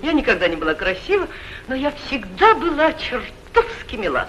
Я никогда не была красива, но я всегда была чертовски мила.